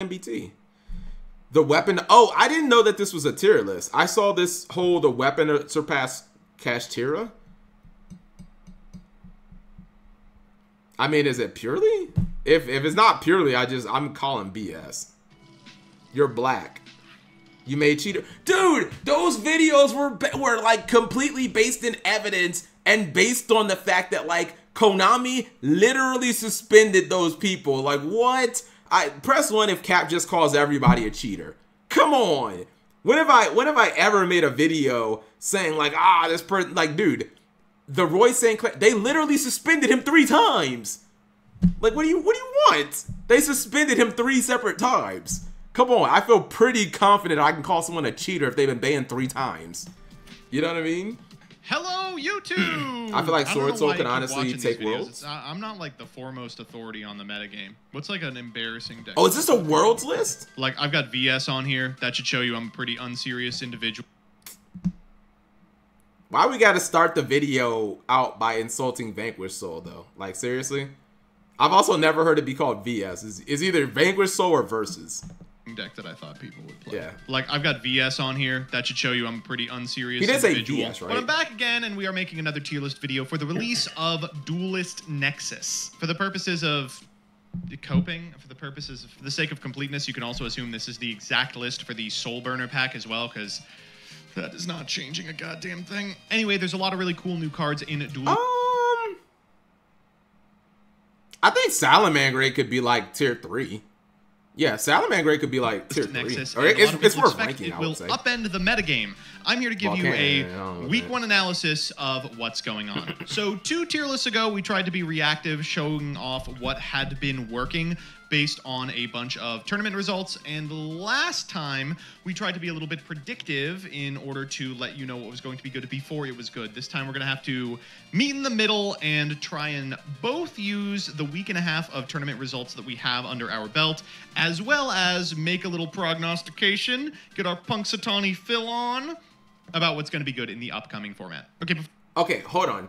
MBT. The weapon. Oh, I didn't know that this was a tier list. I saw this whole the weapon surpass Kashtira. I mean, is it Purrely? If if it's not Purrely, I just I'm calling BS. You're black. You made cheater, dude. Those videos were were like completely based in evidence and based on the fact that like Konami literally suspended those people. Like what? I press one if Cap just calls everybody a cheater. Come on. When have I when have I ever made a video saying like ah this person like dude the Roy St. Clair they literally suspended him three times. Like what do you what do you want? They suspended him three separate times. Come on, I feel pretty confident I can call someone a cheater if they've been banned three times. You know what I mean? Hello, YouTube. I feel like Sword Soul can honestly take worlds. Uh, I'm not like the foremost authority on the metagame. What's like an embarrassing deck? Oh, is this a worlds list? Like I've got VS on here. That should show you I'm a pretty unserious individual. Why we got to start the video out by insulting Vanquish Soul though? Like seriously? I've also never heard it be called VS. Is is either Vanquish Soul or Versus deck that I thought people would play. Yeah. Like I've got VS on here. That should show you I'm a pretty unserious he did individual. Say VS, right? But I'm back again, and we are making another tier list video for the release of Duelist Nexus. For the purposes of coping, for the purposes, of, for the sake of completeness, you can also assume this is the exact list for the Soul Burner pack as well, because that is not changing a goddamn thing. Anyway, there's a lot of really cool new cards in Duelist. Um, I think Salamangreat could be like tier three. Yeah, Salamangreat could be like tier Nexus, three. Or it's, it's worth ranking, it will upend the metagame. I'm here to give you a week one analysis of what's going on. so two tier lists ago, we tried to be reactive, showing off what had been working based on a bunch of tournament results. And last time, we tried to be a little bit predictive in order to let you know what was going to be good before it was good. This time, we're going to have to meet in the middle and try and both use the week and a half of tournament results that we have under our belt, as well as make a little prognostication, get our Punxsutawney fill on about what's going to be good in the upcoming format. Okay. Okay, hold on.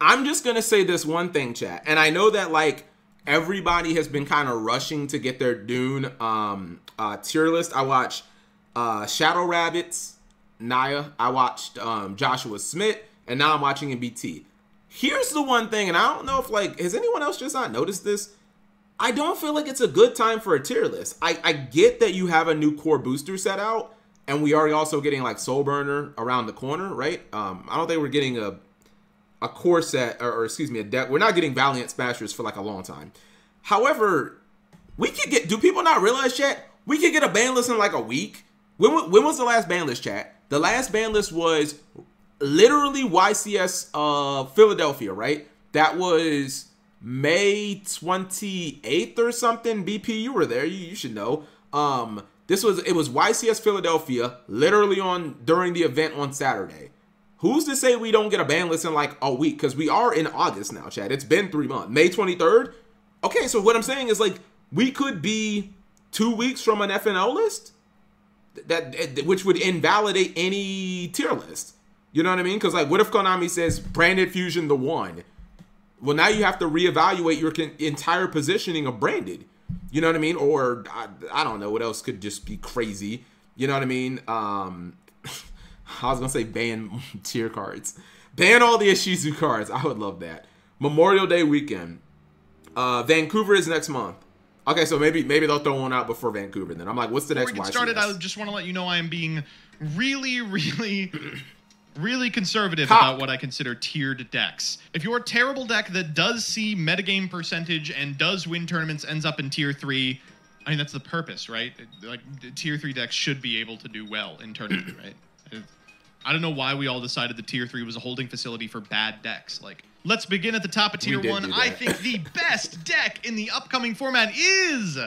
I'm just going to say this one thing, chat. And I know that, like, everybody has been kind of rushing to get their Dune um, uh, tier list. I watched uh, Shadow Rabbits, Naya. I watched um, Joshua Smith, and now I'm watching MBT. Here's the one thing, and I don't know if like has anyone else just not noticed this. I don't feel like it's a good time for a tier list. I, I get that you have a new core booster set out, and we are also getting like Soul Burner around the corner, right? Um, I don't think we're getting a a core set, or, or excuse me, a deck. We're not getting Valiant Smashers for like a long time. However, we could get. Do people not realize, yet? We could get a ban list in like a week. When when was the last ban list, chat? The last ban list was literally YCS uh Philadelphia, right? That was May 28th or something. BP, you were there. You, you should know. Um, this was it was YCS Philadelphia, literally on during the event on Saturday. Who's to say we don't get a ban list in like a week? Because we are in August now, Chad. It's been three months. May 23rd. Okay, so what I'm saying is like we could be two weeks from an FNO list that which would invalidate any tier list. You know what I mean? Because like, what if Konami says branded fusion the one? Well, now you have to reevaluate your entire positioning of branded. You know what I mean? Or I, I don't know what else could just be crazy. You know what I mean? Um, I was gonna say ban tier cards, ban all the Ishizu cards. I would love that. Memorial Day weekend. Uh, Vancouver is next month. Okay, so maybe maybe they'll throw one out before Vancouver. Then I'm like, what's the Before next? we get started, I just want to let you know I am being really, really really conservative about what I consider tiered decks. If your terrible deck that does see metagame percentage and does win tournaments ends up in tier three, I mean that's the purpose, right? Like tier three decks should be able to do well in tournament, right? I don't know why we all decided the tier three was a holding facility for bad decks. Like, let's begin at the top of tier one. I think the best deck in the upcoming format is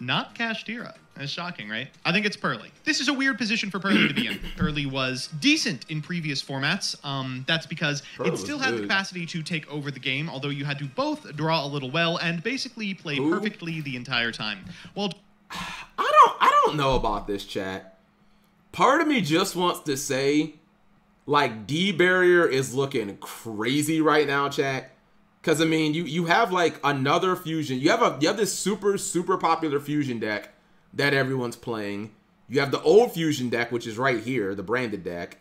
not Kashtira. That's shocking, right? I think it's Purrely. This is a weird position for Purrely to be in. Purrely was decent in previous formats. Um, that's because Pearl it still had the capacity to take over the game, although you had to both draw a little well and basically play Who? perfectly the entire time. Well, I don't I don't know about this chat. Part of me just wants to say, like D barrier is looking crazy right now, chat. Because I mean, you you have like another fusion. You have a you have this super super popular fusion deck that everyone's playing. You have the old fusion deck, which is right here, the branded deck,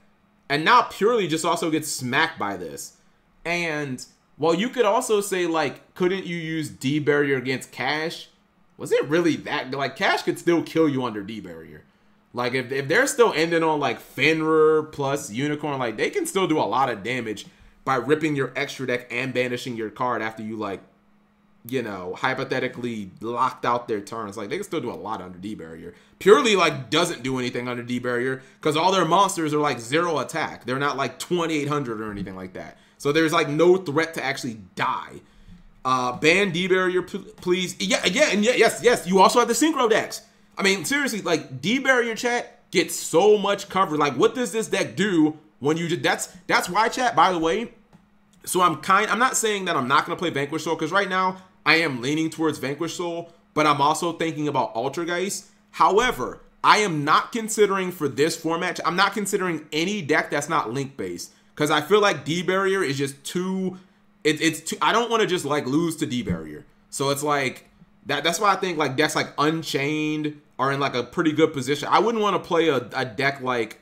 and now Purrely just also gets smacked by this. And well, you could also say like, couldn't you use D barrier against Cash? Was it really that like Cash could still kill you under D barrier? Like if, if they're still ending on like Fenrir plus Unicorn, like they can still do a lot of damage by ripping your extra deck and banishing your card after you like, you know, hypothetically locked out their turns. Like they can still do a lot under D barrier. Purrely like doesn't do anything under D barrier because all their monsters are like zero attack. They're not like 2800 or anything like that. So there's like no threat to actually die. Uh, ban D barrier, please. Yeah, yeah, and yeah, yes, yes. You also have the synchro decks. I mean, seriously, like D barrier chat gets so much coverage. Like, what does this deck do when you just that's that's why chat. By the way, so I'm kind. I'm not saying that I'm not gonna play Vanquish Soul because right now I am leaning towards Vanquish Soul, but I'm also thinking about Altergeist. However, I am not considering for this format. I'm not considering any deck that's not link based because I feel like D barrier is just too. It, it's too. I don't want to just like lose to D barrier. So it's like that. That's why I think like decks like Unchained are in like a pretty good position. I wouldn't want to play a, a deck like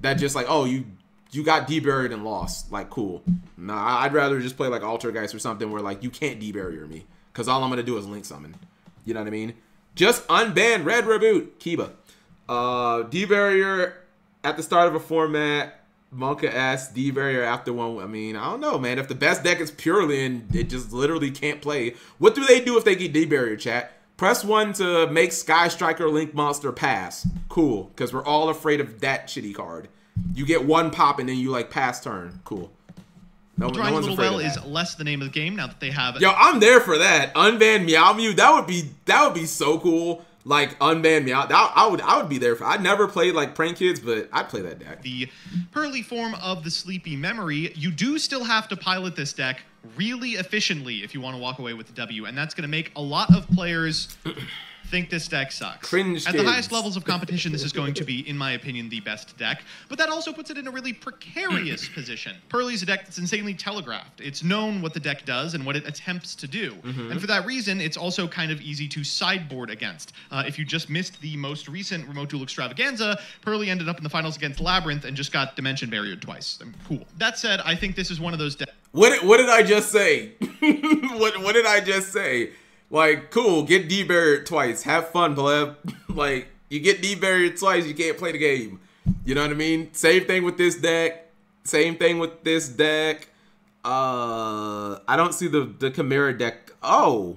that. Just like oh you you got deburied and lost. Like cool. Nah, I'd rather just play like Altergeist or something where like you can't debarrier me because all I'm gonna do is link summon. You know what I mean? Just unban red reboot Kiba. Uh, debarrier at the start of a format Monka S, D barrier after one. I mean, I don't know, man. If the best deck is Purrely and it just literally can't play, what do they do if they get D barrier chat? Press one to make Sky Striker Link Monster pass. Cool, because we're all afraid of that shitty card. You get one pop and then you like pass turn. Cool. No, Drawing no a little well is less the name of the game now that they have. Yo, I'm there for that. Unban Meow Mew. That would be that would be so cool like unban me out. I would I would be there for. I never played like prank kids, but I'd play that deck. The pearly form of the sleepy memory. You do still have to pilot this deck really efficiently if you want to walk away with the W, and that's going to make a lot of players think this deck sucks. Cringe At kids. the highest levels of competition, this is going to be, in my opinion, the best deck. But that also puts it in a really precarious position. Purrely is a deck that's insanely telegraphed. It's known what the deck does and what it attempts to do. Mm-hmm. And for that reason, it's also kind of easy to sideboard against. Uh, if you just missed the most recent Remote Duel Extravaganza, Purrely ended up in the finals against Labyrinth and just got Dimension Barriered twice. I'm cool. That said, I think this is one of those decks. What, what did I just say? what, what did I just say? Like, cool, get D-barrier twice. Have fun, pleb. like, you get D-barrier twice, you can't play the game. You know what I mean? Same thing with this deck. Same thing with this deck. Uh, I don't see the the Chimera deck. Oh.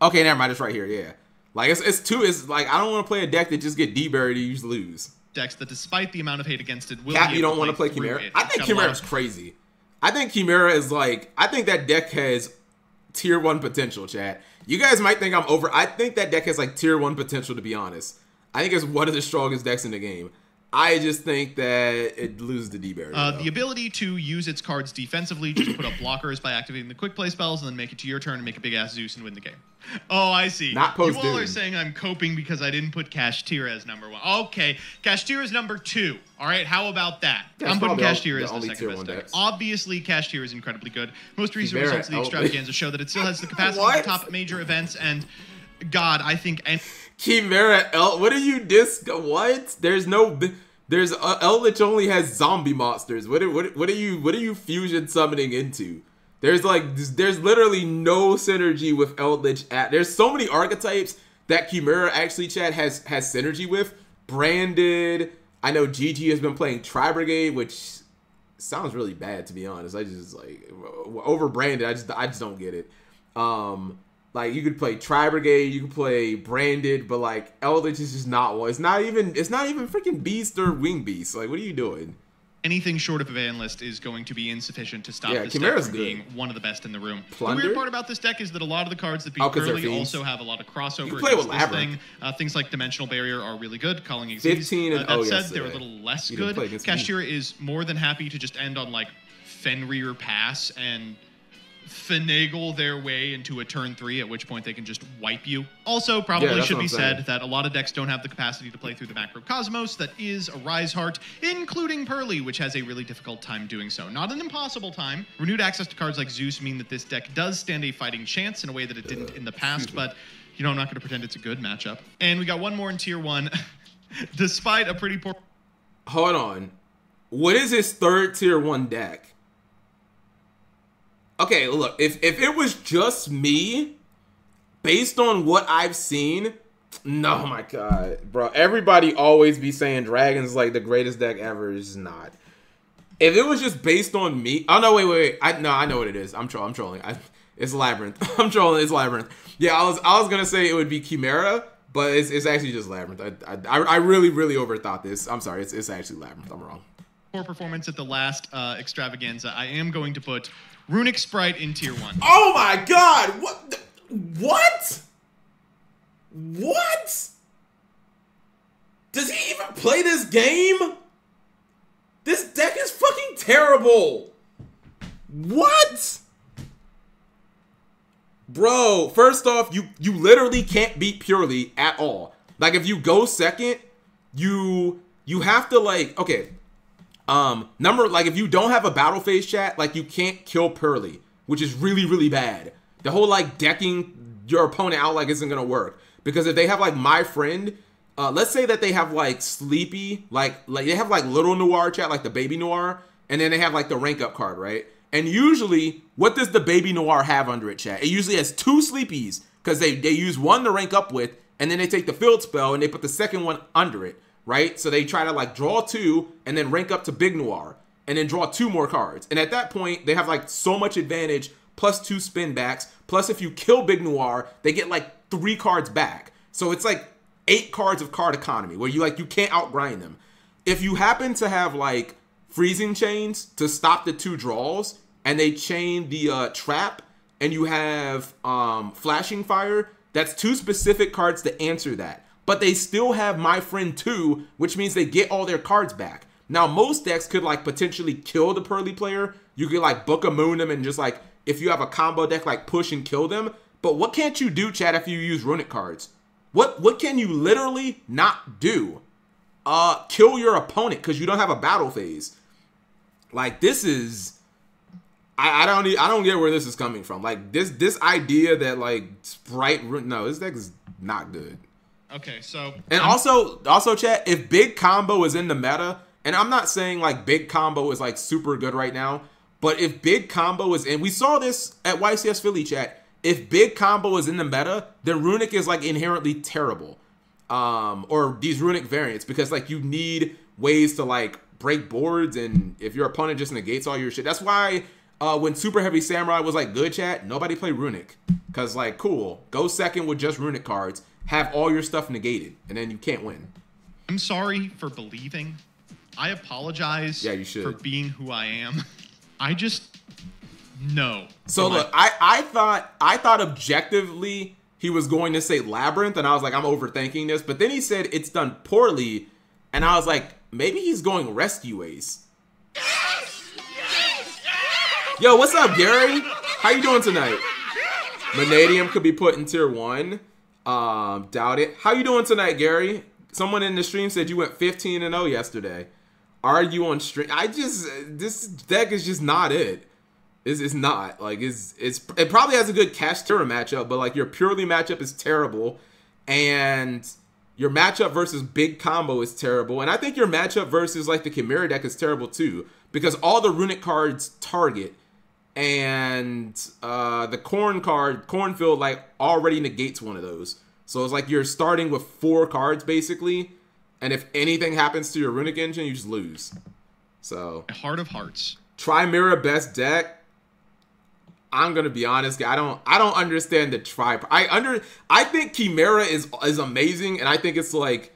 Okay, never mind. It's right here. Yeah. Like it's, it's two. It's like I don't want to play a deck that just get D-barrier to use lose. Decks that, despite the amount of hate against it, will Cap, you don't want to play Chimera. I think Chimera is crazy. I think Chimera is like. I think that deck has tier one potential, chat. You guys might think I'm over. I think that deck has like tier one potential, to be honest. I think it's one of the strongest decks in the game. I just think that it loses the D barrier. Uh, the ability to use its cards defensively, just put up blockers by activating the quick play spells, and then make it to your turn and make a big ass Zeus and win the game. Oh, I see. Not post You all are saying I'm coping because I didn't put Kashtira as number one. Okay, Kashtira is number two. All right, how about that? That's I'm putting Kashtira as the, the second best deck. Obviously, Kashtira is incredibly good. Most recent results of the extravaganza show that it still has the capacity to top major events and. God, I think. And- Chimera El. What are you dis? What? There's no. There's uh, Eldritch only has zombie monsters. What are, what what are you what are you fusion summoning into? There's like there's literally no synergy with Eldritch. At there's so many archetypes that Chimera actually chat has has synergy with. Branded. I know GG has been playing Tri Brigade, which sounds really bad to be honest. I just like over branded. I just I just don't get it. Um, like you could play Tri Brigade, you could play Branded, but like Eldritch is just not one. It's not even it's not even freaking Beast or Wing Beast. Like what are you doing? Anything short of a Van List is going to be insufficient to stop yeah, this Chimera's deck from good. being one of the best in the room. Plunder? The weird part about this deck is that a lot of the cards that beat oh, Curly also have a lot of crossover. You play with this thing. Uh, things like Dimensional Barrier are really good. Calling Xyz. 15 and uh, that oh, said, yesterday. they're a little less you good. Kashtira is more than happy to just end on like Fenrir Pass and finagle their way into a turn three, at which point they can just wipe you. Also, probably yeah, should be said that a lot of decks don't have the capacity to play through the Macrocosmos that is a Rise Heart, including Purrely, which has a really difficult time doing so. Not an impossible time. Renewed access to cards like Zeus mean that this deck does stand a fighting chance in a way that it didn't in the past, but you know, I'm not going to pretend it's a good matchup. And we got one more in tier one, despite a pretty poor. Hold on. What is his third tier one deck? Okay, look, if if it was just me, based on what I've seen, no, my god, bro. Everybody always be saying dragons like the greatest deck ever. Is not. If it was just based on me, oh no, wait, wait, wait. I no, I know what it is. I'm trolling. I'm trolling. I, it's labyrinth. I'm trolling. It's labyrinth. Yeah, I was I was gonna say it would be chimera, but it's, it's actually just labyrinth. I, I I really really overthought this. I'm sorry. It's it's actually labyrinth. I'm wrong. Poor performance at the last uh, extravaganza. I am going to put Runick Spright in tier one. Oh my god! What? What? What? Does he even play this game? This deck is fucking terrible. What? Bro, first off, you you literally can't beat Purrely at all. Like if you go second, you you have to like okay, um, number like if you don't have a battle phase chat, like you can't kill Purrely, which is really really bad. The whole like decking your opponent out like isn't gonna work because if they have like my friend, uh, let's say that they have like Sleepy, like like they have like little Noir chat, like the baby Noir, and then they have like the rank up card, right? And usually, what does the baby Noir have under it, chat? It usually has two Sleepies because they they use one to rank up with, and then they take the field spell and they put the second one under it right? So they try to like draw two and then rank up to Big Noir and then draw two more cards. And at that point, they have like so much advantage plus two spin backs. Plus, if you kill Big Noir, they get like three cards back. So it's like eight cards of card economy where you like you can't outgrind them. If you happen to have like freezing chains to stop the two draws and they chain the uh, trap and you have um, flashing fire, that's two specific cards to answer that but they still have my friend 2, which means they get all their cards back. Now, most decks could like potentially kill the Purrely player. You could like book a moon them and just like if you have a combo deck like push and kill them. But what can't you do, Chad, if you use Runick cards? What what can you literally not do? Uh kill your opponent because you don't have a battle phase. Like this is I, I don't I don't get where this is coming from. Like this this idea that like Spright no, this deck is not good. Okay, so and I'm, also also chat if big combo is in the meta, and I'm not saying like big combo is like super good right now, but if big combo is in, we saw this at YCS Philly chat. If big combo is in the meta, then Runick is like inherently terrible, um, or these Runick variants because like you need ways to like break boards, and if your opponent just negates all your shit, that's why. Uh, when Super Heavy Samurai was like good chat, nobody played Runick. Cause like cool, go second with just Runick cards have all your stuff negated, and then you can't win. I'm sorry for believing. I apologize yeah, you should. for being who I am. I just no. So look, I, I thought I thought objectively he was going to say labyrinth, and I was like, I'm overthinking this. But then he said it's done poorly, and I was like, maybe he's going rescue ace. Yo, what's up, Gary? How you doing tonight? Vanadium could be put in tier one. Um, doubt it. How you doing tonight, Gary? Someone in the stream said you went 15 and 0 yesterday. Are you on stream? I just this deck is just not it. It's, it's not like it's it's it probably has a good cash Kashtira matchup, but like your Purrely matchup is terrible, and your matchup versus big combo is terrible, and I think your matchup versus like the Chimera deck is terrible too because all the Runick cards target and uh, the corn card, cornfield, like already negates one of those. So it's like you're starting with four cards basically, and if anything happens to your Runick engine, you just lose. So heart of hearts. Try mirror best deck. I'm gonna be honest, I don't I don't understand the tri. I under I think Chimera is is amazing, and I think it's like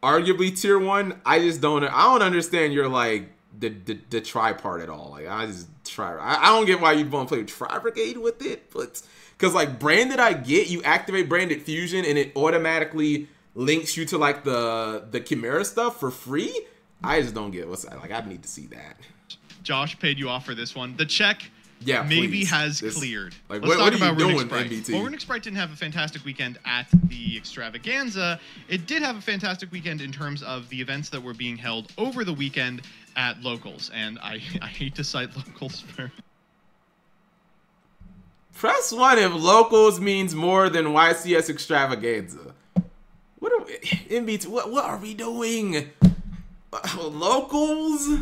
arguably tier one. I just don't I don't understand your like the the, the try part at all. Like I just try. I, I don't get why you'd want to play Tri Brigade with it, but because like branded, I get you activate branded fusion and it automatically links you to like the the Chimera stuff for free. I just don't get what's. Like I need to see that. Josh paid you off for this one. The check yeah, maybe please. has This- cleared. like, Let's what- talk what about Runic doing, Sprite. MBT? Well, Runick Spright didn't have a fantastic weekend at the extravaganza. It did have a fantastic weekend in terms of the events that were being held over the weekend at locals. And I, I hate to cite locals for Press one if locals means more than YCS extravaganza. What are we, MBT? What what are we doing? Uh, locals?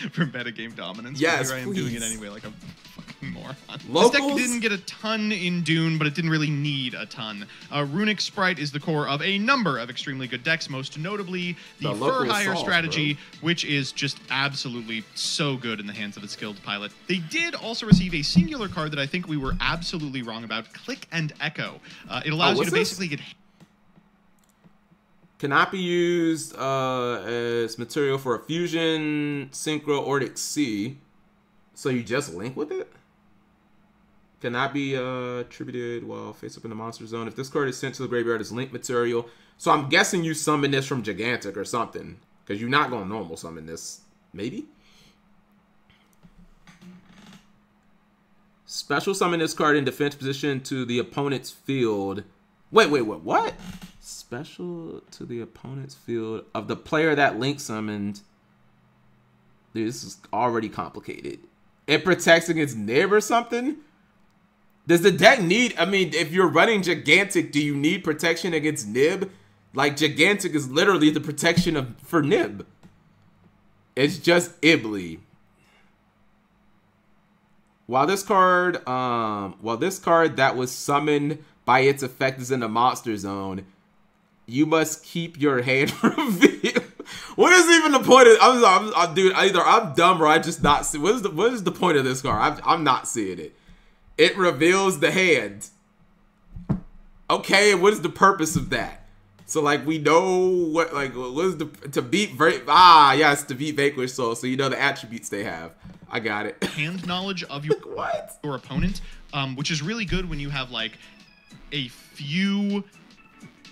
for metagame dominance. Yes, I am doing it anyway, like a fucking moron. This Locals? deck didn't get a ton in Dune, but it didn't really need a ton. Uh, Runick Spright is the core of a number of extremely good decks, most notably the, The Fur Hire assault, strategy, which is just absolutely so good in the hands of a skilled pilot. They did also receive a singular card that I think we were absolutely wrong about: Click and Echo. Uh, it allows you Oh, what's to this? basically get Cannot be used uh, as material for a fusion synchro Ordic C. So you just link with it? Cannot be uh, attributed while face up in the monster zone. If this card is sent to the graveyard as link material. So I'm guessing you summon this from Gigantic or something. Because you're not going to normal summon this. Maybe? Special summon this card in defense position to the opponent's field. Wait, wait, wait, what? Special to the opponent's field of the player that link summoned. Dude, this is already complicated. It protects against Nib or something? Does the deck need, I mean, if you're running Gigantic, do you need protection against Nib? Like, Gigantic is literally the protection of for Nib. It's just Ibly. While this card, um, while this card that was summoned by its effect is in the monster zone, you must keep your hand revealed. what is even the point of? I'm, I'm, I'm dude. Either I'm dumb or I just not see. What is the what is the point of this card? I'm, I'm not seeing it. It reveals the hand. Okay, what is the purpose of that? So like we know what like what is the to beat ah yes to beat Vanquish Soul. So you know the attributes they have. I got it. hand knowledge of your what? your opponent, um, which is really good when you have like a few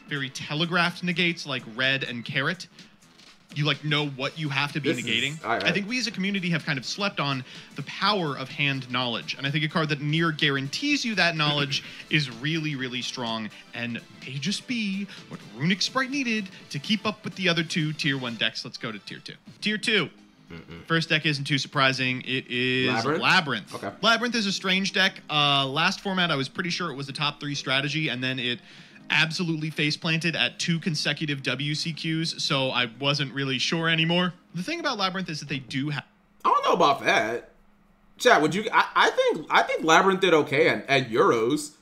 very telegraphed negates like red and carrot. You like know what you have to be This is- negating. I- I- I think we as a community have kind of slept on the power of hand knowledge, and I think a card that near guarantees you that knowledge is really, really strong, and may just be what Runick Spright needed to keep up with the other two tier one decks. Let's go to tier two. Tier two. First deck isn't too surprising. It is Labyrinth? Labyrinth. Okay. Labyrinth is a strange deck. Uh, last format, I was pretty sure it was the top three strategy, and then it absolutely face planted at two consecutive WCQs, so I wasn't really sure anymore. The thing about Labyrinth is that they do have. I don't know about that. Chat, would you? I, I think I think Labyrinth did okay at, at Euros.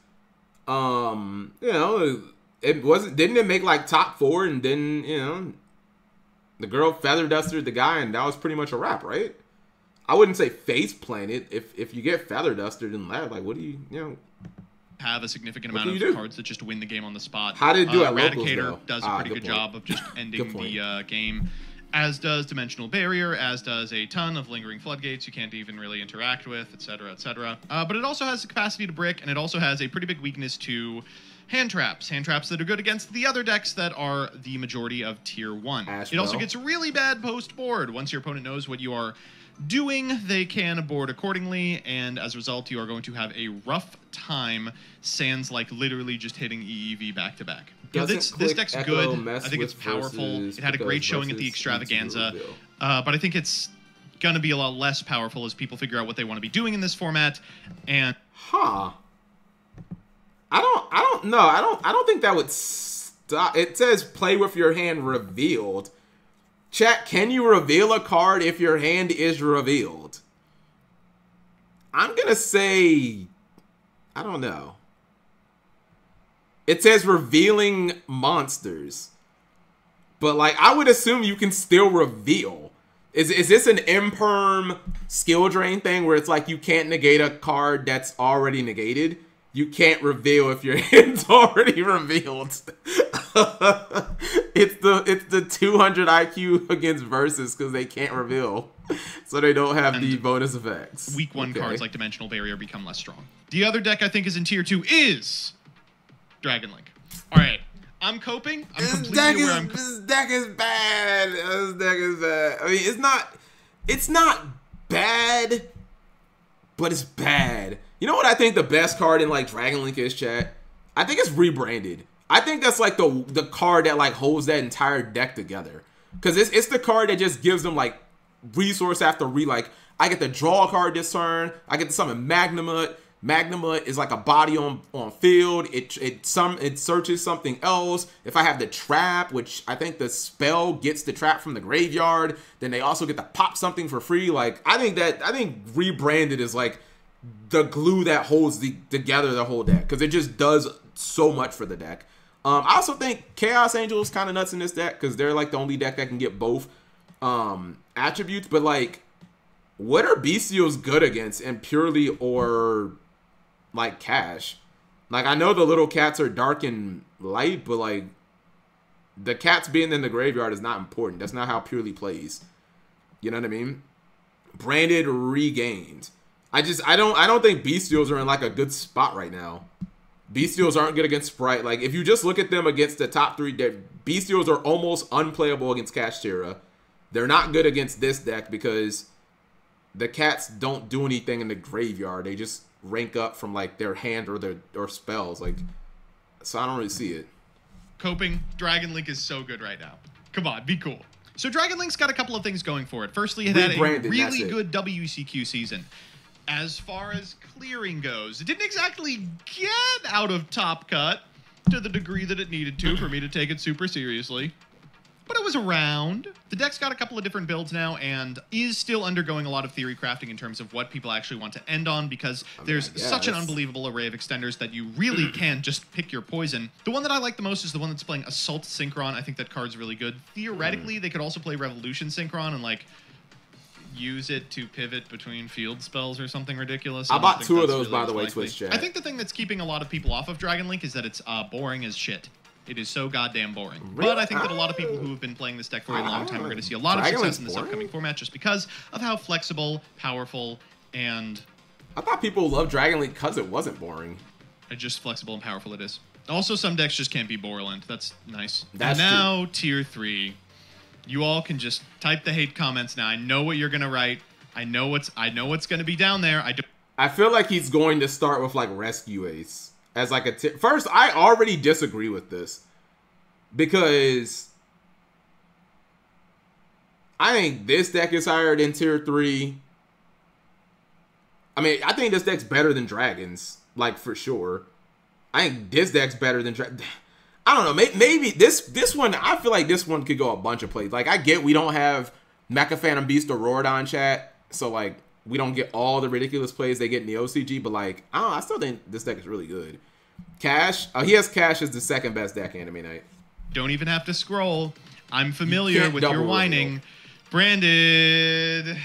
Um, you know, it wasn't didn't it make like top four and then you know, the girl feather dusted the guy and that was pretty much a wrap, right? I wouldn't say face planted. If if you get feather dusted in lab, like what do you you know? Have a significant What amount of cards that just win the game on the spot. How did it do uh, at locals, Eradicator though? does a Ah, pretty good good, job of just ending the uh, game, as does Dimensional Barrier, as does a ton of lingering floodgates you can't even really interact with, etc., etc. Uh, but it also has the capacity to brick, and it also has a pretty big weakness to hand traps. Hand traps that are good against the other decks that are the majority of tier one. It also gets really bad post board. Once your opponent knows what you are doing, they can board accordingly, and as a result, you are going to have a rough time. Sans like literally just hitting EEV back to back. You know, this, this deck's good. I think it's powerful. It had a great showing at the extravaganza, uh, but I think it's gonna be a lot less powerful as people figure out what they want to be doing in this format. And Huh. I don't I don't know. I don't I don't think that would stop. It says play with your hand revealed. Chat, can you reveal a card if your hand is revealed? I'm going to say I don't know. It says revealing monsters. But like I would assume you can still reveal. Is is this an imperm skill drain thing where it's like you can't negate a card that's already negated? You can't reveal if your hand's already revealed. it's the it's the 200 IQ against versus because they can't reveal, so they don't have the bonus effects. week one Okay. cards like Dimensional Barrier become less strong. The other deck I think is in tier two is Dragon Link. All right, I'm coping. I'm This completely deck is I'm. this deck is bad. This deck is bad. I mean, it's not it's not bad. but it's bad. You know what I think the best card in like Dragon Link is, chat? I think it's rebranded. I think that's like the the card that like holds that entire deck together. Cause it's it's the card that just gives them like resource after re like I get to draw a card this turn. I get to summon Magnamut. Magnamut is like a body on on field. It it some it searches something else. If I have the trap, which I think the spell gets the trap from the graveyard, then they also get to pop something for free. Like I think that I think rebranded is like the glue that holds the together the whole deck because it just does so much for the deck. Um, I also think Chaos Angel is kind of nuts in this deck because they're like the only deck that can get both um, attributes. But like, what are Bystials good against, and Purrely or like cash? Like I know the little cats are dark and light, but like the cats being in the graveyard is not important. That's not how Purrely plays. You know what I mean? Branded regained. I just I don't I don't think Bystials are in like a good spot right now. Bystials aren't good against Spright. Like, if you just look at them against the top three decks, Bystials are almost unplayable against Kashtira. They're not good against this deck because the cats don't do anything in the graveyard. They just rank up from like their hand or their or spells. Like, so I don't really see it. Coping, Dragon Link is so good right now. Come on, be cool. So Dragon Link's got a couple of things going for it. Firstly, it had a really good WCQ season as far as clearing goes. It didn't exactly get out of Top Cut to the degree that it needed to for me to take it super seriously. But it was around. The deck's got a couple of different builds now and is still undergoing a lot of theory crafting in terms of what people actually want to end on because I mean, there's such an unbelievable array of extenders that you really can just pick your poison. The one that I like the most is the one that's playing Assault Synchron. I think that card's really good. Theoretically, mm. they could also play Revolution Synchron and like use it to pivot between field spells or something ridiculous. I, I bought two of those, really by the way, Twitch chat. I think the thing that's keeping a lot of people off of Dragon Link is that it's uh, boring as shit. It is so goddamn boring. Really? But I think that a lot of people who have been playing this deck for a long time are going to see a lot Dragon of success in this boring? upcoming format just because of how flexible, powerful, and. I thought people loved Dragon Link because it wasn't boring. Just flexible and powerful it is. Also, some decks just can't be Borland. That's nice. That's and now, true. tier three you all can just type the hate comments now. I know what you're gonna write. I know what's I know what's gonna be down there. I don't. I feel like he's going to start with like Rescue Ace as like a t- first. I already disagree with this because I think this deck is higher than tier three. I mean, I think this deck's better than Dragons, like for sure. I think this deck's better than Dragons. I don't know. Maybe, maybe, this this one. I feel like this one could go a bunch of plays. Like I get we don't have Mecha Phantom Beast or Rorodon chat, so like we don't get all the ridiculous plays they get in the OCG. But like I don't know. I still think this deck is really good. Cash. Uh, he has Cash as the second best deck anime night. Don't even have to scroll. I'm familiar you with your whining. Branded.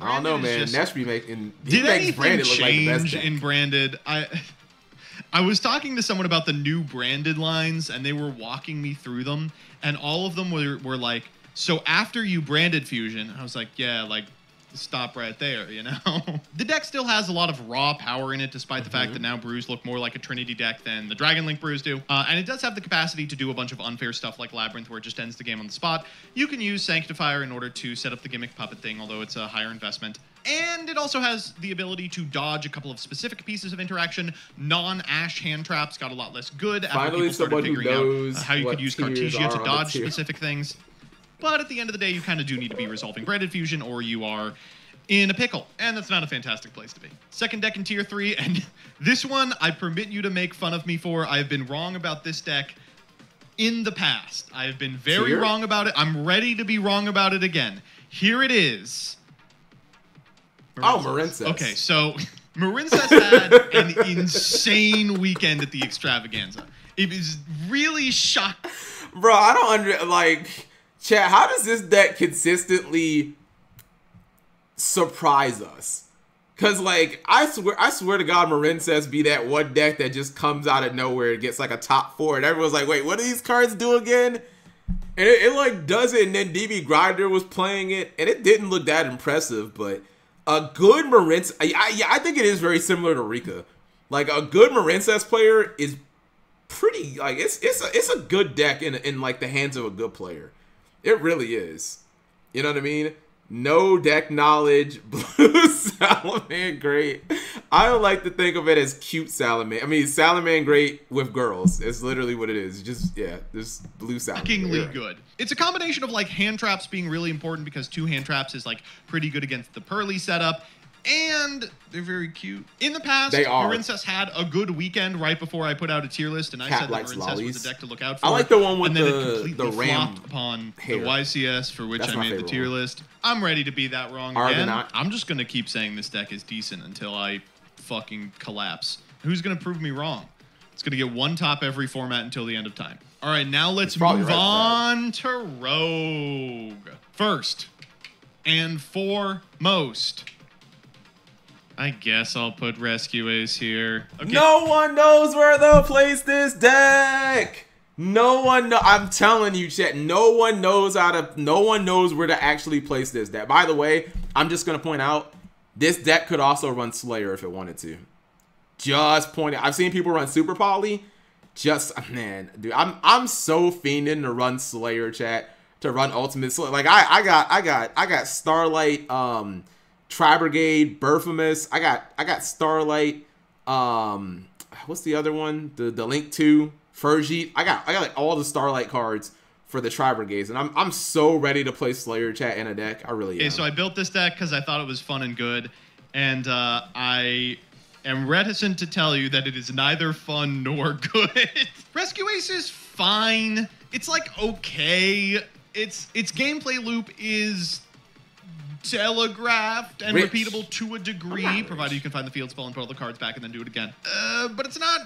I don't know, man. Just, Neshby making. Did anything Branded change like in Branded? I. I was talking to someone about the new branded lines, and they were walking me through them, and all of them were, were like, so after you branded Fusion, I was like, yeah, like stop right there, you know? the deck still has a lot of raw power in it, despite mm-hmm. the fact that mm-hmm. now brews look more like a Trinity deck than the Dragon Link brews do. Uh, and it does have the capacity to do a bunch of unfair stuff like Labyrinth, where it just ends the game on the spot. You can use Sanctifire in order to set up the gimmick puppet thing, although it's a higher investment. And it also has the ability to dodge a couple of specific pieces of interaction. Non-Ash hand traps got a lot less good after Finally, people started figuring out uh, how you could use Cartesia to dodge specific things. But at the end of the day, you kind of do need to be resolving Branded Fusion, or you are in a pickle, and that's not a fantastic place to be. Second deck in tier three, and this one I permit you to make fun of me for. I've been wrong about this deck in the past. I have been very tier? wrong about it. I'm ready to be wrong about it again. Here it is. Oh, Marincess. Okay, so Marincess had an insane weekend at the extravaganza. It was really shocking. Bro, I don't under like chat. How does this deck consistently surprise us? Cause like I swear, I swear to God, Marincess be that one deck that just comes out of nowhere and gets like a top four, and everyone's like, "Wait, what do these cards do again?" And it, it like does it, and then DB Grinder was playing it, and it didn't look that impressive, but a good Marincess, I, I, I think it is very similar to Rika. Like a good Marincess player is pretty like it's it's a it's a good deck in in like the hands of a good player. It really is. You know what I mean? No deck knowledge, blue Salamangreat. Great. I don't like to think of it as cute Salamangreat. I mean, Salamangreat Great with girls. It's literally what it is. Just yeah, this blue Salamangreat. Shockingly good. It's a combination of like hand traps being really important because two hand traps is like pretty good against the Purrely setup, and they're very cute. In the past, they are. Marincess had a good weekend right before I put out a tier list, and I Cat said that Marincess was a deck to look out for. I like the one with and then the, it completely the ram upon hair. the YCS for which That's I made the tier one. list. I'm ready to be that wrong again. Argonaut. I'm just gonna keep saying this deck is decent until I fucking collapse. Who's gonna prove me wrong? It's gonna get one top every format until the end of time. All right, now let's move right on to Rogue. First and foremost, I guess I'll put Rescue Ace here. Okay. No one knows where they'll place this deck. No one know. I'm telling you, chat. No one knows how to. No one knows where to actually place this deck. By the way, I'm just gonna point out this deck could also run Slayer if it wanted to. Just point out. I've seen people run Super Poly. Just man, dude, I'm I'm so fiending to run Slayer chat to run Ultimate Slayer. Like I I got I got I got Starlight, um, Tri Brigade. I got I got Starlight. Um, what's the other one? The the Link Two, Fergie. I got I got like all the Starlight cards for the Tri Brigades, and I'm I'm so ready to play Slayer chat in a deck. I really Okay, am. so I built this deck because I thought it was fun and good, and uh, I am reticent to tell you that it is neither fun nor good. Rescue Ace is fine. It's like okay. Its its gameplay loop is telegraphed and Rich. repeatable to a degree, provided you can find the field spell and put all the cards back and then do it again. Uh, but it's not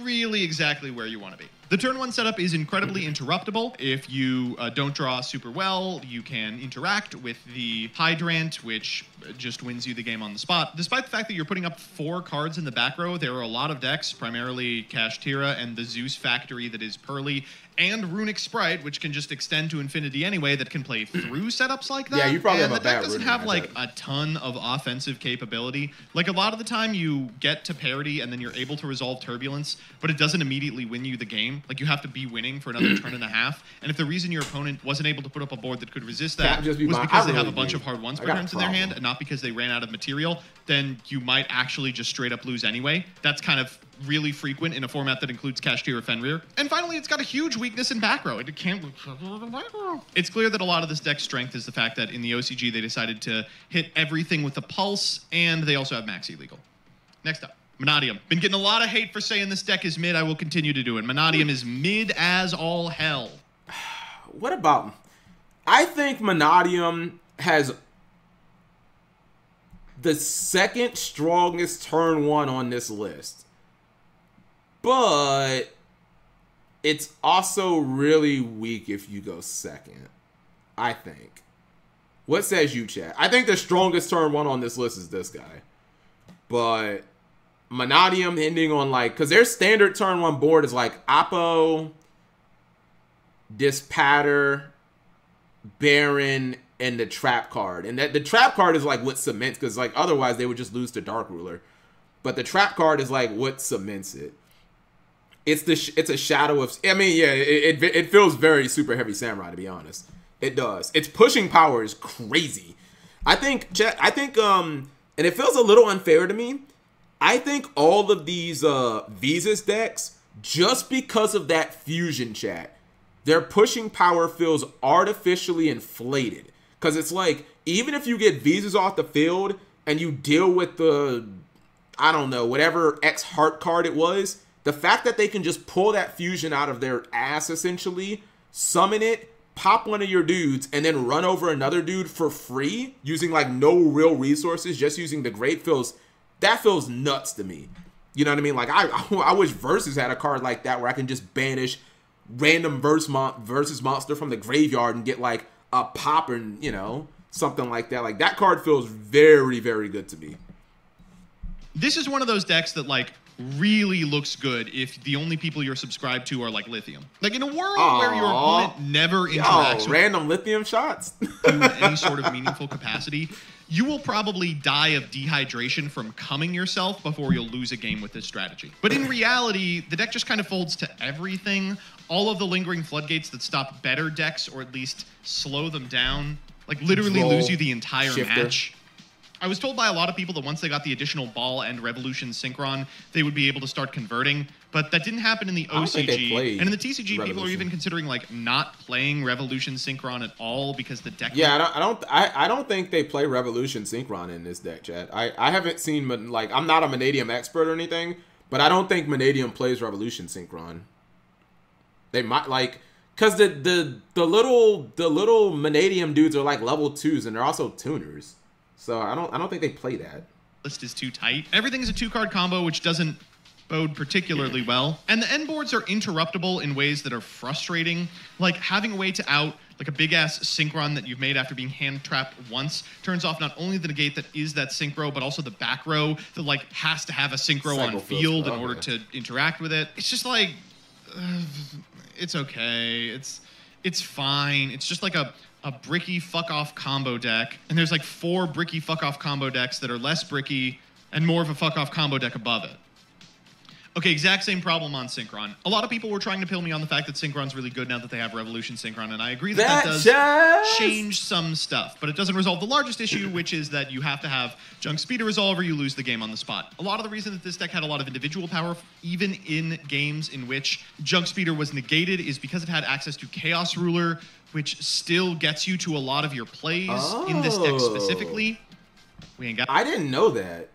really exactly where you want to be. The turn one setup is incredibly interruptible. If you uh, don't draw super well, you can interact with the Hydrant, which just wins you the game on the spot. Despite the fact that you're putting up four cards in the back row, there are a lot of decks, primarily Kashtira and the Zeus Factory that is Purrely, and Runick Spright, which can just extend to infinity anyway, that can play through setups like that. Yeah, you probably and have a the deck doesn't Runic have like a ton of offensive capability. Like a lot of the time, you get to parity and then you're able to resolve turbulence, but it doesn't immediately win you the game. Like you have to be winning for another turn and a half. And if the reason your opponent wasn't able to put up a board that could resist that Can't just be was my- because I they have really a bunch of hard ones I per got a turns in their problem. hand, and not because they ran out of material, then you might actually just straight up lose anyway. That's kind of really frequent in a format that includes Kashtira Fenrir. And finally, it's got a huge weakness in back row. It can't. It's clear that a lot of this deck's strength is the fact that in the OCG they decided to hit everything with a pulse, and they also have max illegal. Next up, Mannadium. Been getting a lot of hate for saying this deck is mid. I will continue to do it. Mannadium is mid as all hell. what about? I think Mannadium has the second strongest turn one on this list, but it's also really weak if you go second. I think. What says you, chat? I think the strongest turn one on this list is this guy, but Mannadium ending on like because their standard turn one board is like Oppo, Dispatter, Baron, and the trap card. And that the trap card is like what cements because like otherwise they would just lose to Dark Ruler. But the trap card is like what cements it. It's the sh- it's a shadow of. I mean, yeah, it, it it feels very super heavy samurai to be honest. It does. Its pushing power is crazy. I think I think um and it feels a little unfair to me. I think all of these uh Visas decks just because of that fusion chat their pushing power feels artificially inflated because it's like even if you get visas off the field and you deal with the i don't know whatever x heart card it was the fact that they can just pull that fusion out of their ass essentially summon it pop one of your dudes and then run over another dude for free using like no real resources just using the great feels that feels nuts to me you know what I mean? Like I, I wish Versus had a card like that where I can just banish random verse mon- versus monster from the graveyard and get like a pop and you know something like that. Like that card feels very very good to me. This is one of those decks that like really looks good if the only people you're subscribed to are like lithium. Like in a world where your opponent never interacts with random lithium shots. in any sort of meaningful capacity, you will probably die of dehydration from cumming yourself before you'll lose a game with this strategy. But in reality, the deck just kind of folds to everything. All of the lingering floodgates that stop better decks or at least slow them down, like literally lose you the entire shifter. match. I was told by a lot of people that once they got the additional ball and revolution synchron, they would be able to start converting. But that didn't happen in the OCG. And in the TCG, revolution. people are even considering like not playing revolution synchron at all because the deck. Yeah, I don't. I don't. I, I don't think they play revolution synchron in this deck, Chad. I I haven't seen like I'm not a Mannadium expert or anything, but I don't think Mannadium plays revolution synchron. They might like because the the the little the little Mannadium dudes are like level twos and they're also tuners. So I don't I don't think they play that. List is too tight. Everything is a two card combo, which doesn't bode particularly well. And the end boards are interruptible in ways that are frustrating, like having a way to out like a big ass synchron that you've made after being hand trapped once turns off not only the negate that is that synchro, but also the back row that like has to have a synchro Cycle on field in order to interact with it. It's just like uh, it's okay. It's it's fine. It's just like a a bricky fuck off combo deck, and there's like four bricky fuck off combo decks that are less bricky and more of a fuck off combo deck above it. Okay, exact same problem on Synchron. A lot of people were trying to pill me on the fact that Synchron's really good now that they have Revolution Synchron, and I agree that that, that does change some stuff, but it doesn't resolve the largest issue, which is that you have to have Junk Speed to resolve or you lose the game on the spot. A lot of the reason that this deck had a lot of individual power, even in games in which Junk Speeder was negated, is because it had access to Chaos Ruler, which still gets you to a lot of your plays oh. in this deck oh. specifically. We ain't got. I didn't know that.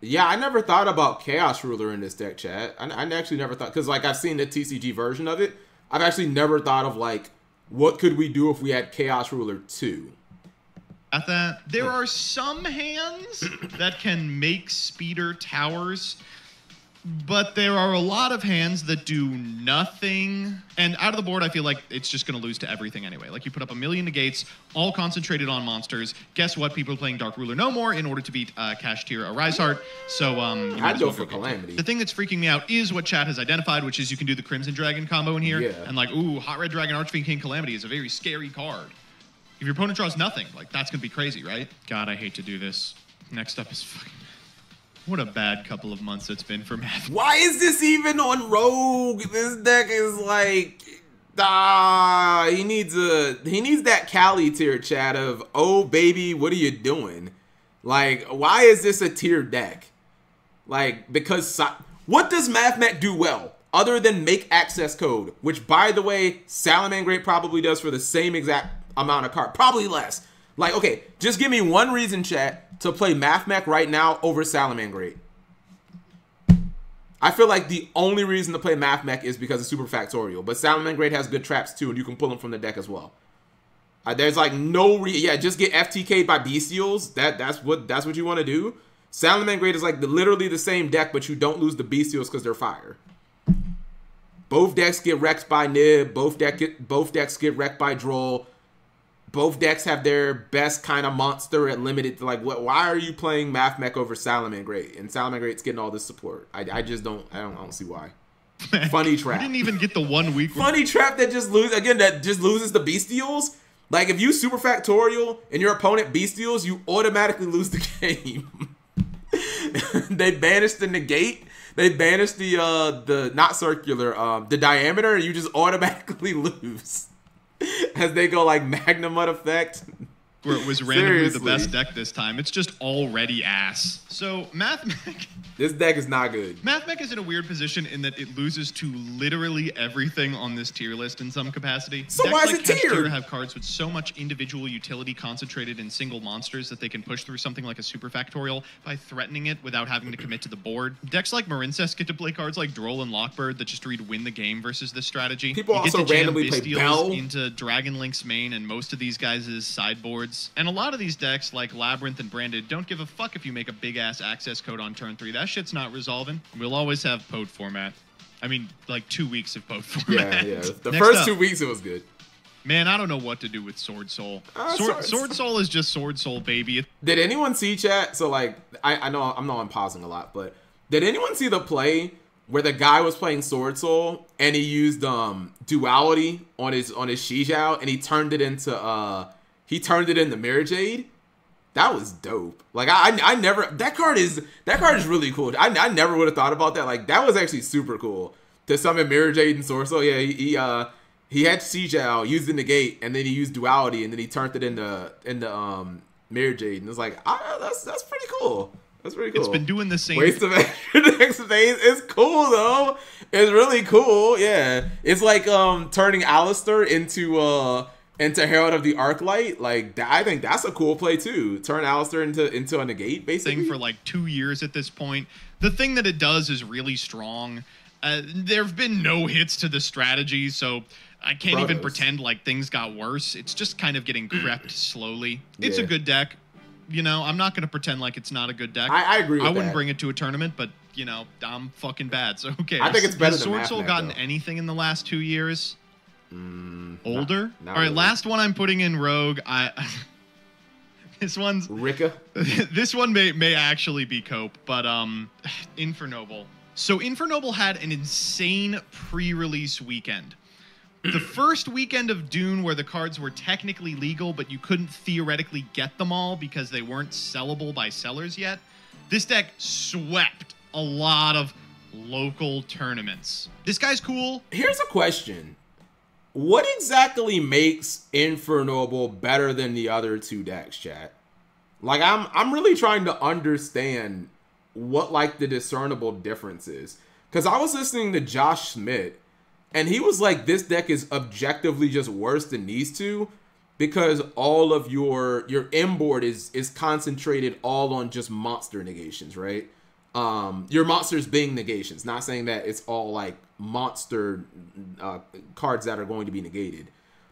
Yeah, I never thought about Chaos Ruler in this deck, chat. I, I actually never thought because like I've seen the TCG version of it. I've actually never thought of like what could we do if we had Chaos Ruler two. At that, there are some hands that can make speeder towers but there are a lot of hands that do nothing. And out of the board, I feel like it's just going to lose to everything anyway. Like you put up a million negates, all concentrated on monsters. Guess what? People are playing Dark Ruler no more in order to beat uh, Kashtira Arise So um, you I'd go for Calamity. The thing that's freaking me out is what chat has identified, which is you can do the Crimson Dragon combo in here. Yeah. And like, ooh, Hot Red Dragon Archfiend King Calamity is a very scary card. If your opponent draws nothing, like that's going to be crazy, right? God, I hate to do this. Next up is fucking what a bad couple of months it's been for Math. Why is this even on Rogue? This deck is like ah, he needs a he needs that Cali tier chat of oh baby, what are you doing? Like, why is this a tier deck? Like, because what does MathMech do well other than make access code? Which, by the way, Salamangreat probably does for the same exact amount of card, probably less. Like, okay, just give me one reason, chat, to play MathMech right now over Salamangreat. I feel like the only reason to play MathMech is because of Super Factorial, but Salamangreat has good traps too, and you can pull them from the deck as well. Uh, there's like no re yeah, just get FTK'd by Bestials. That that's what that's what you want to do. Salamangreat is like the, literally the same deck, but you don't lose the Bestials because they're fire. Both decks get wrecked by Nib. Both deck get, both decks get wrecked by Droll both decks have their best kind of monster at limited. Like, what? Why are you playing Math Mech over Salamangreat? And Salamangreat's getting all this support. I, I just don't. I don't. I don't see why. Funny trap. We didn't even get the one week. Funny trap that just lose again. That just loses the Bestials. Like if you super factorial and your opponent Bestials, you automatically lose the game. they banish the negate. They banish the uh the not circular um the diameter, and you just automatically lose. as they go like Magnemite effect where it was randomly the best deck this time. It's just already ass. So MathMech. This deck is not good. MathMech is in a weird position in that it loses to literally everything on this tier list in some capacity. So Decks why is like it tiered? have cards with so much individual utility concentrated in single monsters that they can push through something like a super factorial by threatening it without having to commit to the board. Decks like Marincess get to play cards like Droll and Lockbird that just read win the game versus this strategy. People you also randomly play Bell into Dragon Link's main and most of these guys' sideboards And a lot of these decks, like Labyrinth and Branded, don't give a fuck if you make a big ass access code on turn three. That shit's not resolving. We'll always have POD format. I mean, like two weeks of POD format. Yeah, yeah. The Next first up, two weeks it was good. Man, I don't know what to do with Sword Soul. Uh, Sword, Sword, Soul is just Sword Soul, baby. Did anyone see chat? So like, I, I know I'm not I'm pausing a lot, but did anyone see the play where the guy was playing Sword Soul and he used um duality on his on his Chixiao and he turned it into uh he turned it into Mirror Jade. That was dope. Like I, I never that card is that card is really cool. I, I never would have thought about that. Like that was actually super cool to summon Mirror Jade and Sorcerer. Yeah, he, he uh he had Chixiao, used in the gate, and then he used duality, and then he turned it into into um Mirror Jade, and it's like ah, that's that's pretty cool. That's pretty cool. It's been doing the same. Waste of next phase. It's cool though. It's really cool. Yeah. It's like um turning Alistar into uh into Herald of the Arclight. Like I think that's a cool play too. Turn Alistar into into a negate basically. Thing for like two years at this point. The thing that it does is really strong. Uh, there have been no hits to the strategy, so I can't even pretend like things got worse. It's just kind of getting crept slowly. It's yeah. a good deck you know, I'm not going to pretend like it's not a good deck. I, I agree. I wouldn't that. bring it to a tournament, but you know, I'm fucking bad. So okay. I think it's better. Has Sword Soul gotten though. anything in the last two years? Mm, Older. Not, not All right, really. last one I'm putting in Rogue. I. this one's Rika. this one may may actually be Cope, but um, Infernoble. So Infernoble had an insane pre-release weekend the first weekend of Dune, where the cards were technically legal, but you couldn't theoretically get them all because they weren't sellable by sellers yet, this deck swept a lot of local tournaments. This guy's cool. Here's a question. What exactly makes Infernoble better than the other two decks, chat? Like I'm I'm really trying to understand what like the discernible difference is. Cause I was listening to Josh Smith and he was like, this deck is objectively just worse than these two because all of your your inboard is is concentrated all on just monster negations, right? Um, your monsters being negations. Not saying that it's all like monster uh, cards that are going to be negated,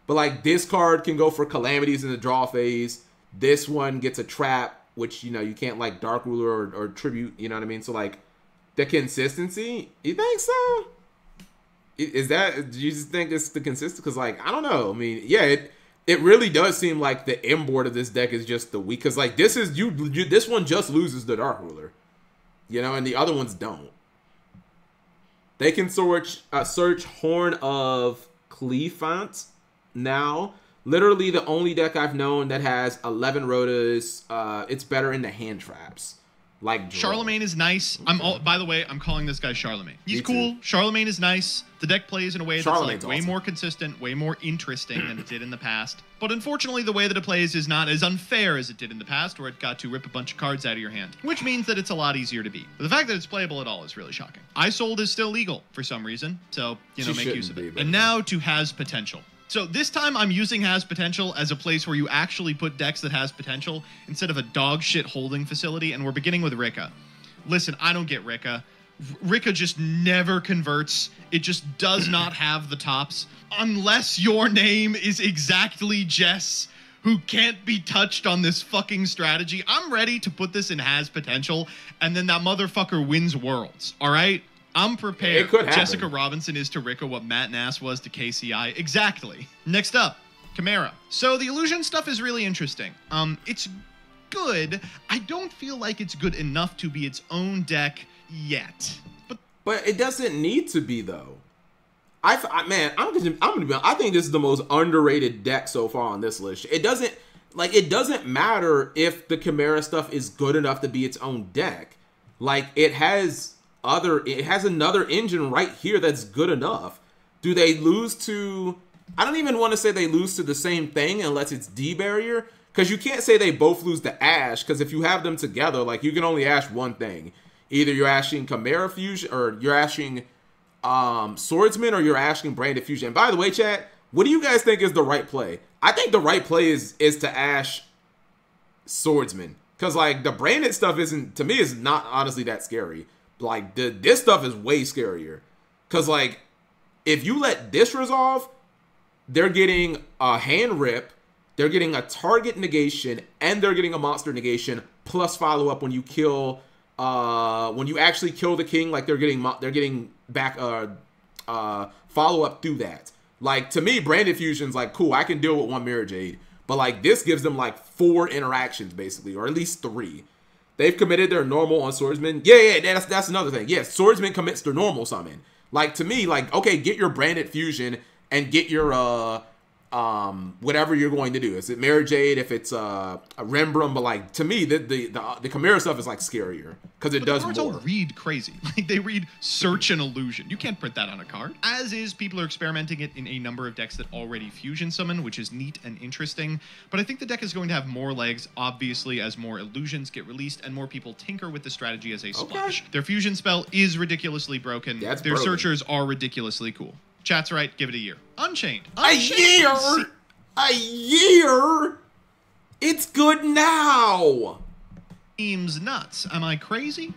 but like this card can go for calamities in the draw phase. This one gets a trap, which you know you can't like Dark Ruler or, or tribute. You know what I mean? So like the consistency. You think so? is that do you just think it's the consistent because like i don't know i mean yeah it it really does seem like the inboard of this deck is just the weak because like this is you, you this one just loses the dark ruler you know and the other ones don't. They can search uh, search horn of Olifant now. Literally the only deck i've known that has 11 rotas uh it's better in the hand traps like. Charlemagne is nice. I'm all, by the way, I'm calling this guy Charlemagne. He's cool. Charlemagne is nice. The deck plays in a way that's like way awesome. more consistent, way more interesting than it did in the past. But unfortunately, the way that it plays is not as unfair as it did in the past, where it got to rip a bunch of cards out of your hand, which means that it's a lot easier to beat. But the fact that it's playable at all is really shocking. Isolde is still legal for some reason, so you know she make use of be, it. And now to has potential. So this time I'm using has potential as a place where you actually put decks that has potential instead of a dog shit holding facility, and we're beginning with Rika. Listen, I don't get Rika. Rika just never converts. It just does not have the tops. Unless your name is exactly Jess, who can't be touched on this fucking strategy, I'm ready to put this in has potential, and then that motherfucker wins worlds, alright? I'm prepared. It could happen. Jessica Robinson is to Rika what Matt Nass was to KCI. Exactly. Next up, Chimera. So the illusion stuff is really interesting. Um, it's good. I don't feel like it's good enough to be its own deck yet. But but it doesn't need to be though. I, I man, I'm gonna, I'm gonna be. I think this is the most underrated deck so far on this list. It doesn't like it doesn't matter if the Chimera stuff is good enough to be its own deck. Like it has other, it has another engine right here that's good enough. Do they lose to? I don't even want to say they lose to the same thing unless it's D barrier because you can't say they both lose to Ash, because if you have them together, like you can only ash one thing. Either you're ashing Chimera Fusion, or you're ashing um, Swordsman, or you're ashing Branded Fusion. And by the way, chat, what do you guys think is the right play? I think the right play is is to ash Swordsman, because like the branded stuff isn't to me is not honestly that scary. Like the this stuff is way scarier, because like if you let this resolve, they're getting a hand rip they're getting a target negation and they're getting a monster negation plus follow up when you kill uh when you actually kill the king like they're getting they're getting back uh uh follow up through that. Like to me branded fusion's like cool, I can deal with one mirror jade, but like this gives them like four interactions basically or at least 3. They've committed their normal on swordsman. Yeah, yeah, that's that's another thing. Yes, yeah, swordsman commits their normal summon. Like to me like okay, get your branded fusion and get your uh um, whatever you're going to do. Is it Mary Jade? If it's uh, a Rembrum, but like to me, the the the, the Chimera stuff is like scarier because it but does the cards more. all read crazy. Like they read search and illusion. You can't print that on a card. As is, people are experimenting it in a number of decks that already fusion summon, which is neat and interesting. But I think the deck is going to have more legs, obviously, as more illusions get released and more people tinker with the strategy as a splash. Their fusion spell is ridiculously broken. That's Their searchers are ridiculously cool. Chat's right. Give it a year. Unchained. a year, a year. It's good now. seems nuts. Am I crazy?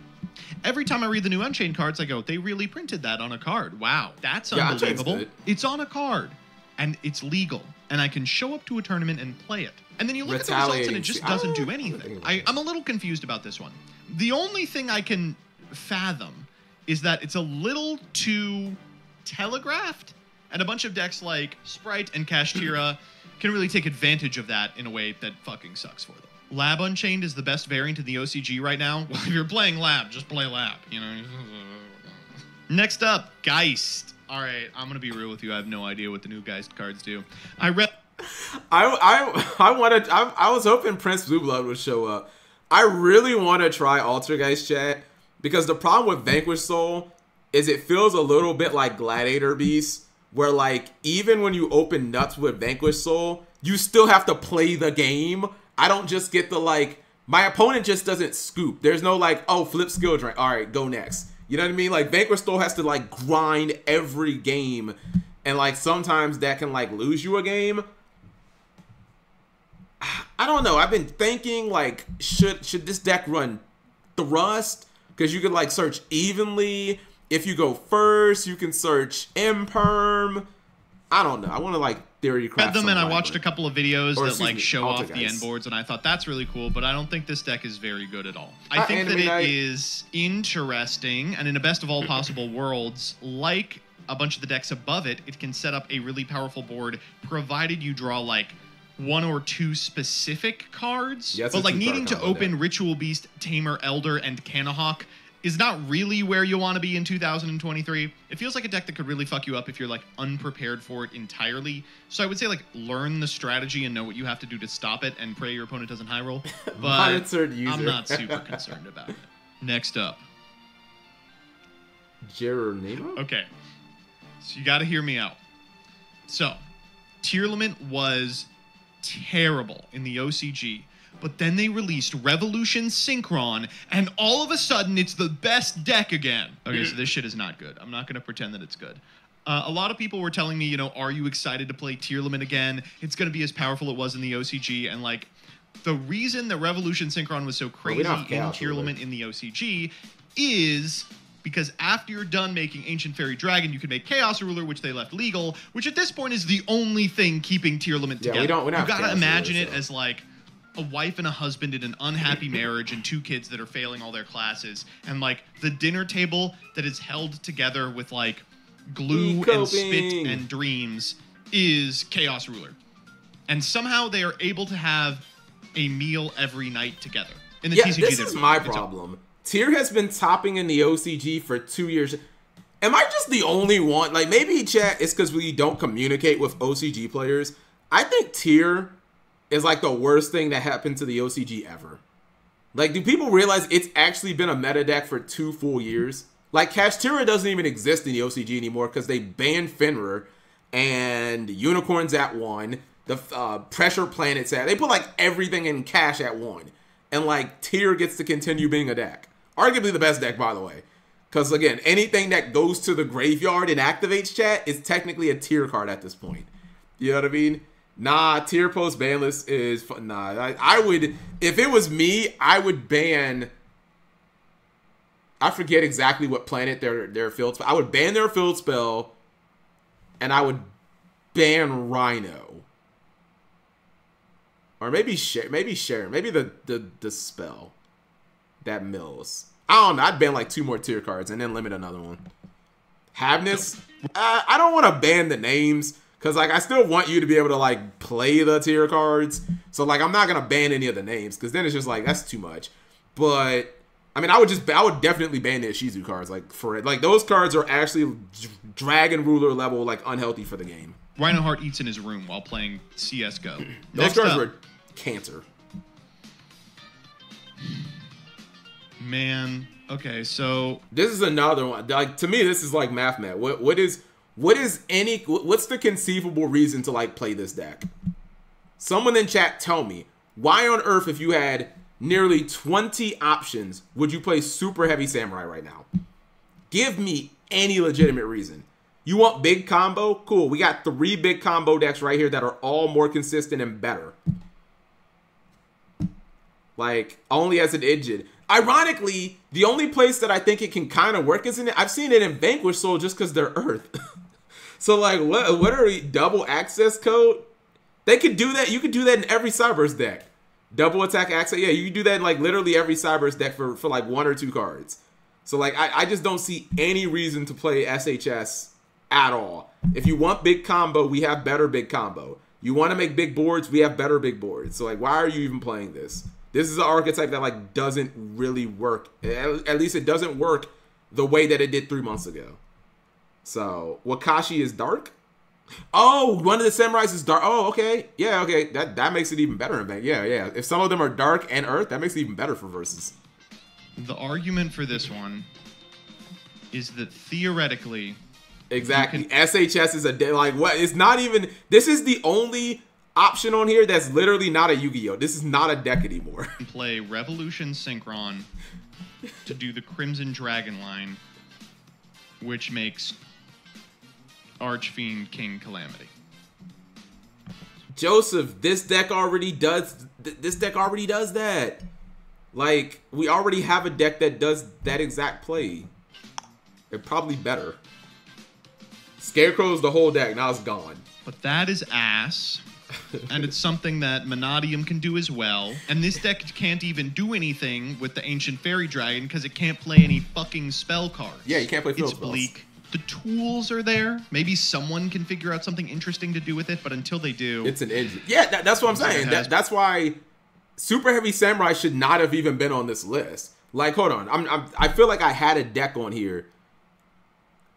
Every time I read the new Unchained cards, I go, they really printed that on a card. Wow, that's Yeah, unbelievable. It's on a card, and it's legal, and I can show up to a tournament and play it. And then you look at the results, and it just doesn't do anything. I. I'm a little confused about this one. The only thing I can fathom is that it's a little too telegraphed, and a bunch of decks like Spright and Kashtira can really take advantage of that in a way that fucking sucks for them. Lab Unchained is the best variant in the OCG right now. Well, if you're playing Lab, just play Lab, you know. Next up, Geist. All right, I'm gonna be real with you. I have no idea what the new Geist cards do. I read. I I I wanted. I, I was hoping Prince Blue Blood would show up. I really want to try Altergeist chat because the problem with Vanquish Soul is it feels a little bit like Gladiator Beast, where like even when you open nuts with Vanquish Soul, you still have to play the game. I don't just get the like. My opponent just doesn't scoop. There's no like, oh, flip skill drink. All right, go next. You know what I mean? Like Vanquish Soul has to like grind every game, and like sometimes that can like lose you a game. I don't know. I've been thinking like should should this deck run thrust because you could like search evenly. If you go first, you can search imperm. I don't know. I want to like theory craft read them and I watched a couple of videos Or, that like me, show off the end boards, and I thought that's really cool. But I don't think this deck is very good at all. I Uh, think that it Knight. is interesting, and in a best of all possible worlds, like a bunch of the decks above it, it can set up a really powerful board, provided you draw like one or two specific cards. Yeah, but like needing to open. Ritual Beast, Tamer, Elder, and Cannahawk is not really where you want to be in 2023. It feels like a deck that could really fuck you up if you're like unprepared for it entirely. So I would say like learn the strategy and know what you have to do to stop it and pray your opponent doesn't high roll. But. I'm not super concerned about it. Next up. Geronimo. Okay. So you got to hear me out. So, Tearlaments was terrible in the OCG, but then they released Revolution Synchron, and all of a sudden it's the best deck again. Okay, so this shit is not good. I'm not going to pretend that it's good. Uh, a lot of people were telling me, you know, are you excited to play Tearlaments again? It's going to be as powerful it was in the OCG, and like, the reason that Revolution Synchron was so crazy don't have in Tearlaments in the OCG is because after you're done making Ancient Fairy Dragon, you can make Chaos Ruler, which they left legal, which at this point is the only thing keeping Tearlaments Yeah, we together. don't- we don't you gotta imagine Ruler, it so. as like a wife and a husband in an unhappy marriage and two kids that are failing all their classes, and like the dinner table that is held together with like glue and spit and dreams is Chaos Ruler. And somehow they are able to have a meal every night together. In the Yeah, TCG, this is my problem. Tier has been topping in the OCG for two years. Am I just the only one? Like maybe chat it's because we don't communicate with OCG players. I think Tier is like the worst thing that happened to the OCG ever. Like, do people realize it's actually been a meta deck for two full years? Like, Kashtira doesn't even exist in the OCG anymore because they banned Fenrir and Unicorns at one. The uh, Pressure Planets at. They put like everything in cash at one, and like Tier gets to continue being a deck. Arguably the best deck, by the way. Because again, anything that goes to the graveyard and activates chat is technically a tier card at this point. You know what I mean? Nah, tier post ban list is nah. I, I would if it was me, I would ban. I forget exactly what planet their their field. spell- I would ban their field spell, and I would ban Rhino, or maybe share, maybe share, maybe the the the spell that mills. I don't know. I'd ban like two more tier cards and then limit another one. Havnis, uh, I don't want to ban the names because like I still want you to be able to like play the tier cards. So like I'm not gonna ban any of the names because then it's just like that's too much. But I mean, I would just I would definitely ban the Ishizu cards like for it. Like those cards are actually Dragon Ruler level like unhealthy for the game. Reinhardt eats in his room while playing CS:GO. Those Next cards up, were cancer. man. Okay, so This is another one. Like to me, this is like math mat. What what is what is any what's the conceivable reason to like play this deck? Someone in chat tell me why on earth, if you had nearly 20 options, would you play super heavy samurai right now? Give me any legitimate reason. You want big combo? Cool. We got three big combo decks right here that are all more consistent and better. Like only as an engine. Ironically, the only place that I think it can kind of work is in it. I've seen it in Vanquish Soul just because they're Earth. so like, what what are we double access code? They could do that. You could do that in every Cyberse deck. Double attack access. Yeah, you can do that in like literally every Cyberse deck for for like one or two cards. So like, I I just don't see any reason to play SHS at all. If you want big combo, we have better big combo. You want to make big boards, we have better big boards. So like, why are you even playing this? This is an archetype that like doesn't really work. At, at least it doesn't work the way that it did three months ago. So Wakashi is dark. Oh, one of the samurais is dark. Oh, okay, yeah, okay. That that makes it even better. Yeah, yeah. If some of them are dark and earth, that makes it even better for versus. the argument for this one is that theoretically, Exactly. SHS is a de- like what? It's not even. This is the only option on here that's literally not a Yu-Gi-Oh. This is not a deck anymore. play Revolution Synchron to do the Crimson Dragon line, which makes Archfiend King Calamity. Joseph, this deck already does. Th- this deck already does that. Like we already have a deck that does that exact play. It probably better. Scarecrow's the whole deck. Now it's gone. But that is ass. and it's something that Mannadium can do as well. And this deck can't even do anything with the Ancient Fairy Dragon because it can't play any fucking spell cards. Yeah, you can't play It's spells. bleak. The tools are there. Maybe someone can figure out something interesting to do with it, but until they do, It's an engine. Yeah, that, that's what I'm saying. That, that's why Super Heavy Samurai should not have even been on this list. Like, hold on. I'm, I'm I feel like I had a deck on here.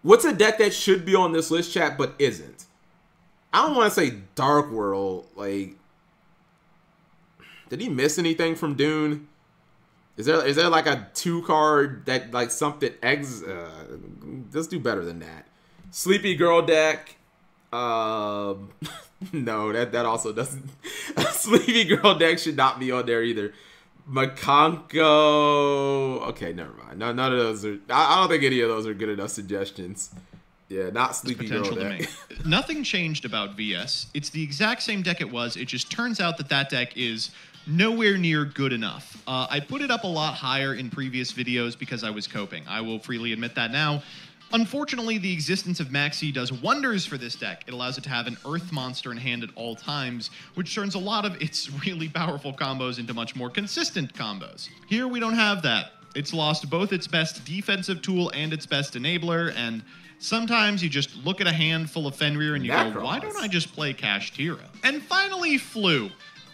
What's a deck that should be on this list, chat, but isn't? I don't want to say Dark World. Like, did he miss anything from Dune? Is there is there like a two card that like something ex? Uh, let's do better than that. Sleepy Girl deck. Um, no, that that also doesn't. Sleepy Girl deck should not be on there either. Makonko. Okay, never mind. No, none of those are. I, I don't think any of those are good enough suggestions. Yeah, not Sleepy Girl potential to deck. Nothing changed about VS. It's the exact same deck it was. It just turns out that that deck is nowhere near good enough. Uh, I put it up a lot higher in previous videos because I was coping. I will freely admit that now. Unfortunately, the existence of Maxi does wonders for this deck. It allows it to have an Earth monster in hand at all times, which turns a lot of its really powerful combos into much more consistent combos. Here, we don't have that. It's lost both its best defensive tool and its best enabler, and sometimes you just look at a handful of Fenrir and you go, why don't I just play Kashtira? And finally, Flu.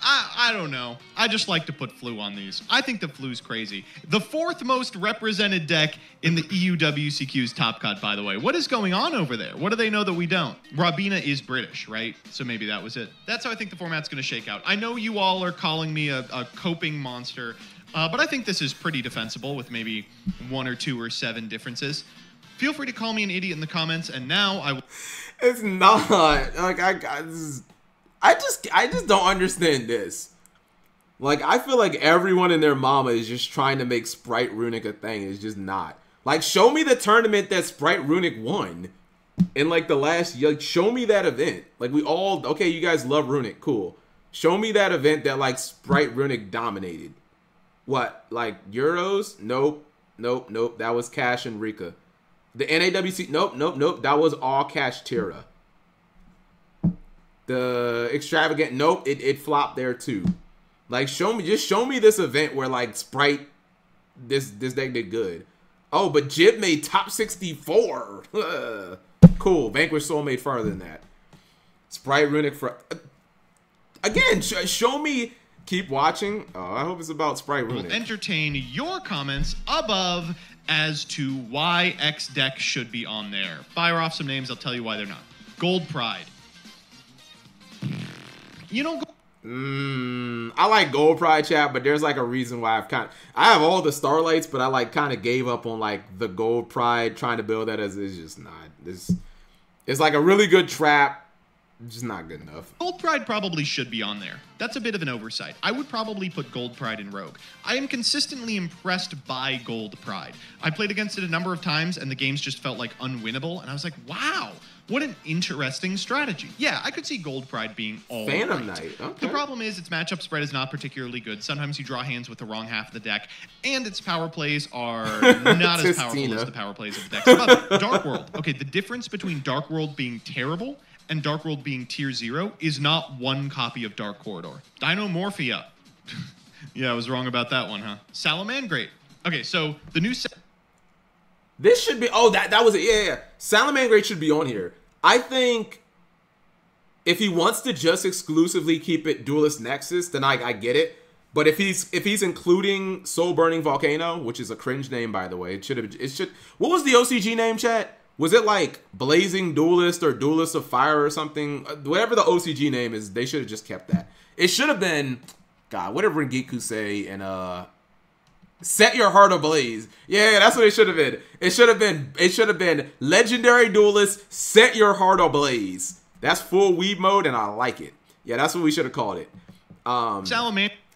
I, I don't know. I just like to put Flu on these. I think the Flu's crazy. The fourth most represented deck in the EUWCQ's top cut, by the way. What is going on over there? What do they know that we don't? Rabina is British, right? So maybe that was it. That's how I think the format's going to shake out. I know you all are calling me a, a coping monster, uh, but I think this is pretty defensible with maybe one or two or seven differences. Feel free to call me an idiot in the comments, and now I will. It's not like I, I just, I just I just don't understand this. Like I feel like everyone and their mama is just trying to make Spright Runick a thing. It's just not. Like show me the tournament that Spright Runick won in like the last like show me that event. Like we all okay, you guys love Runick, cool. Show me that event that like Spright Runick dominated. What? Like Euros? Nope. Nope, nope. That was Cash and Rika. The NAWC, nope, nope, nope. That was all Kashtira. The extravagant, nope, it, it flopped there too. Like show me, just show me this event where like Spright, this this deck did good. Oh, but Jib made top sixty four. cool. Vanquish Soul made farther than that. Spright Runick for again. Sh- show me. Keep watching. Oh, I hope it's about Spright Runick. We'll entertain your comments above as to why X deck should be on there. Fire off some names, I'll tell you why they're not. Gold Pride. You know. Mm, I like Gold Pride chat, but there's like a reason why I've kind of I have all the Starlights, but I like kind of gave up on like the Gold Pride trying to build that as it's just not. It's it's like a really good trap just not good enough. Gold Pride probably should be on there. That's a bit of an oversight. I would probably put Gold Pride in Rogue. I am consistently impressed by Gold Pride. I played against it a number of times and the games just felt like unwinnable and I was like, "Wow, what an interesting strategy." Yeah, I could see Gold Pride being all Phantom right. Knight. Okay. The problem is its matchup spread is not particularly good. Sometimes you draw hands with the wrong half of the deck, and its power plays are not as powerful Tistina. as the power plays of the deck. But Dark World. Okay, the difference between Dark World being terrible and Dark World being tier zero is not one copy of Dark Corridor. Dinomorphia. yeah, I was wrong about that one, huh? Salamangreat. Okay, so the new. Sa- This should be. Oh, that that was it. Yeah, yeah. Salamangreat should be on here. I think if he wants to just exclusively keep it Duelist Nexus, then I, I get it. But if he's if he's including Soul Burning Volcano, which is a cringe name by the way, it should have it should. What was the OCG name, chat? Was it like Blazing Duelist or Duelist of Fire or something? Uh, Whatever the OCG name is, they should have just kept that. It should have been, God, whatever Rengiku say in uh Set your heart ablaze. Yeah, that's what it should have been. It should have been. It should have been legendary duelist. Set your heart ablaze. That's full weed mode, and I like it. Yeah, that's what we should have called it. Um,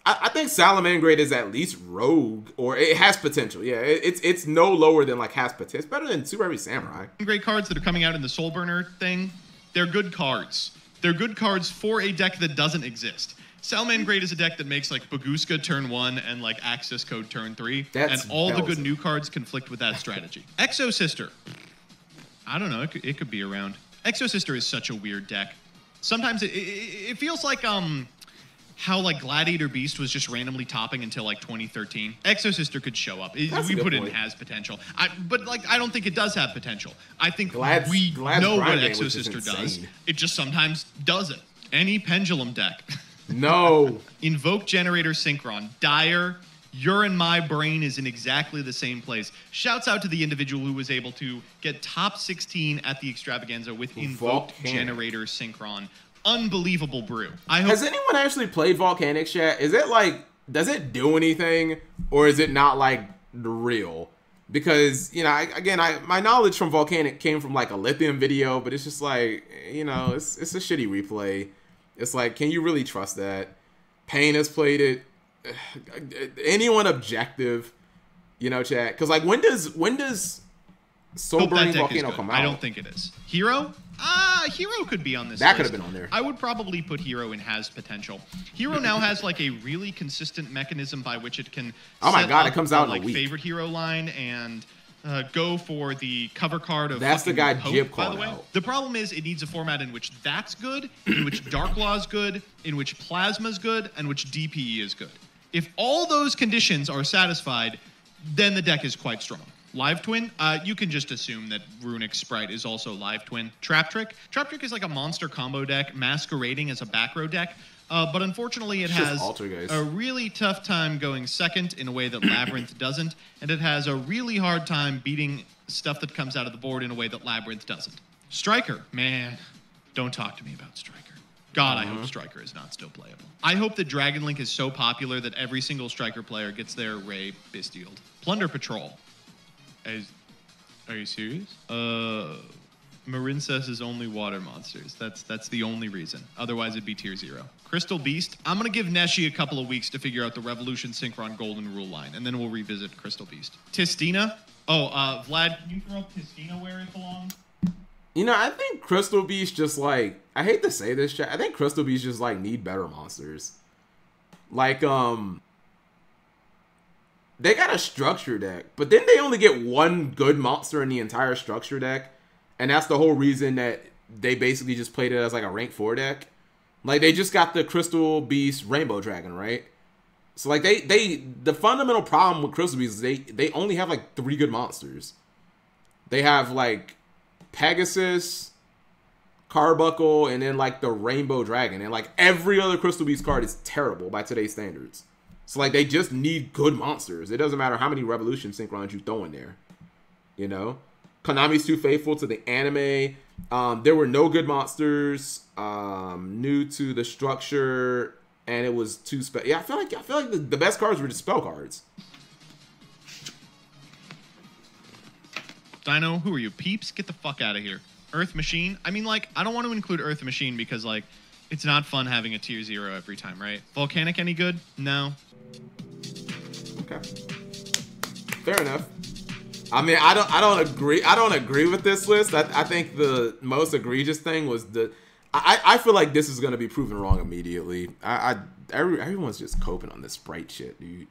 I, I think Salamangreat is at least rogue, or it has potential. Yeah, it, it's it's no lower than like has potential. It's better than Super Heavy Samurai. Great cards that are coming out in the Soul Burner thing, they're good cards. They're good cards for a deck that doesn't exist. Salamangreat is a deck that makes like Bagooska turn one and like Access Code turn three, That's and all the good new cards conflict with that strategy. Exo Sister. I don't know. It could, it could be around. Exo Sister is such a weird deck. Sometimes it, it, it feels like um how like Gladiator Beast was just randomly topping until like 2013. Exo Sister could show up. It- we put it in has potential. I, but like I don't think it does have potential. I think Glad's- we Glad's know what Exo Sister does. It just sometimes doesn't. Any pendulum deck. No, Invoke Generator Synchron. Dire, you're in my brain is in exactly the same place. Shouts out to the individual who was able to get top 16 at the extravaganza with Invoke Volcanic. Generator Synchron. Unbelievable brew. I hope has anyone actually played Volcanic Chat? Is it like does it do anything, or is it not like real? Because you know, I, again, I my knowledge from Volcanic came from like a lithium video, but it's just like you know, it's it's a shitty replay. It's like, can you really trust that? Payne has played it. Anyone objective, you know, chat? Because like, when does when does Soul hope that Burning deck is Volcano come out? I don't think it is. Hero? Ah, Hero could be on this. That could have been on there. I would probably put Hero in has potential. Hero now has like a really consistent mechanism by which it can. Oh my God, it comes out in a like favorite hero line and. Uh, go for the cover card of That's the guy Hope, Jib by the way. out. The problem is it needs a format in which that's good, in which Dark Law is good, in which Plasma is good, and which DPE is good. If all those conditions are satisfied, then the deck is quite strong. Live Twin, uh, you can just assume that Runick Spright is also Live Twin. Trap Trick, Trap Trick is like a monster combo deck masquerading as a back row deck, uh, but unfortunately it It's has a really tough time going second in a way that Labyrinth doesn't, and it has a really hard time beating stuff that comes out of the board in a way that Labyrinth doesn't. Striker, man, don't talk to me about Striker. God, I Uh-huh. hope Striker is not still playable. I hope that Dragon Link is so popular that every single Striker player gets their Ray Bistield. Plunder Patrol. Is, are you serious? Uh, Marincess is only water monsters. That's that's the only reason. Otherwise, it'd be tier zero. Crystal Beast. I'm gonna give Neshi a couple of weeks to figure out the Revolution Synchron Golden Rule line, and then we'll revisit Crystal Beast. Tistina. Oh, uh, Vlad, can you throw Tistina where it belongs? You know, I think Crystal Beast just like I hate to say this, chat. I think Crystal Beast just like need better monsters. Like um they got a structure deck, but then they only get one good monster in the entire structure deck, and that's the whole reason that they basically just played it as like a rank 4 deck. Like they just got the Crystal Beast Rainbow Dragon, right? So like they they the fundamental problem with Crystal Beast is they they only have like three good monsters. They have like Pegasus, Carbuncle, and then like the Rainbow Dragon, and like every other Crystal Beast card is terrible by today's standards. So like they just need good monsters. It doesn't matter how many Revolution Synchrons you throw in there. You know, Konami's too faithful to the anime Um, there were no good monsters. Um, new to the structure, and it was too spell. Yeah, I feel like I feel like the, the best cards were just spell cards. Dino, who are you? Peeps, get the fuck out of here. Earth Machine. I mean, like, I don't want to include Earth Machine because, like, it's not fun having a tier zero every time, right? Volcanic any good? No. Okay. Fair enough. I mean, I don't, I don't agree. I don't agree with this list. I, I think the most egregious thing was the. I, I feel like this is going to be proven wrong immediately. I, I every, everyone's just coping on this Spright shit, dude.